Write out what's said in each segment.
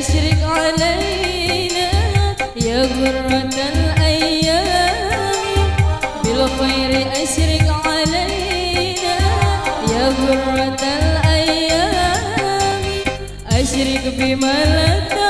أشرق علينا يا غرة الأيام بالخير أشرق علينا يا غرة الأيام أشرق بملكك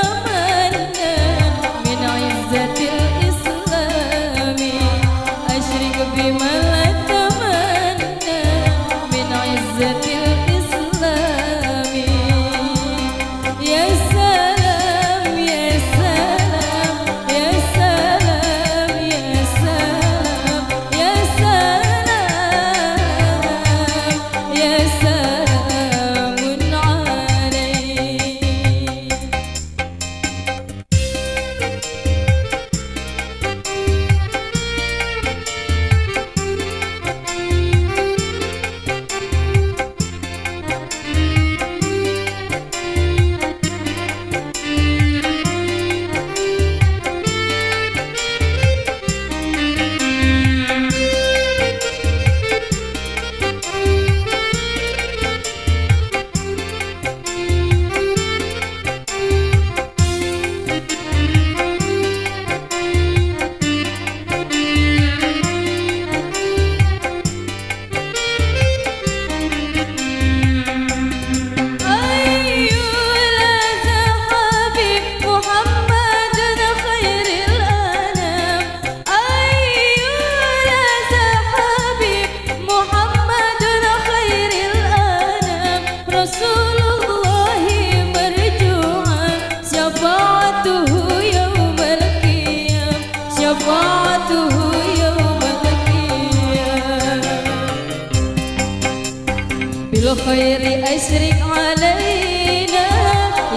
بالخير أشرق علينا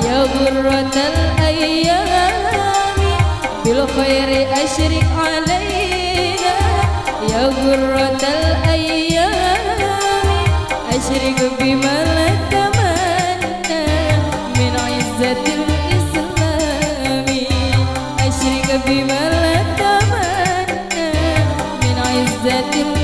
يا غرة الأيام. بالخير أشرق علينا يا غرة الأيام. أشرق بما لا نتمنى من عزة الإسلام. أشرق بما لا نتمنى من عزة الإسلام